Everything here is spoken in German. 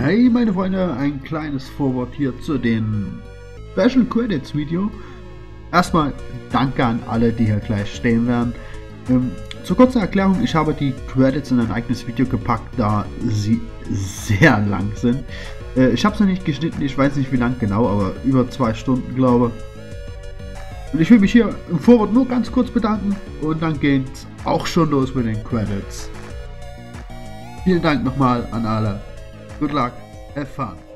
Hey meine Freunde, ein kleines Vorwort hier zu dem Special Credits Video. Erstmal danke an alle, die hier gleich stehen werden. Ähm, zur kurzen Erklärung, ich habe die Credits in ein eigenes Video gepackt, da sie sehr lang sind. Äh, ich habe noch nicht geschnitten, ich weiß nicht wie lang genau, aber über zwei Stunden glaube Und ich will mich hier im Vorwort nur ganz kurz bedanken und dann geht's auch schon los mit den Credits. Vielen Dank nochmal an alle. Good luck, have fun.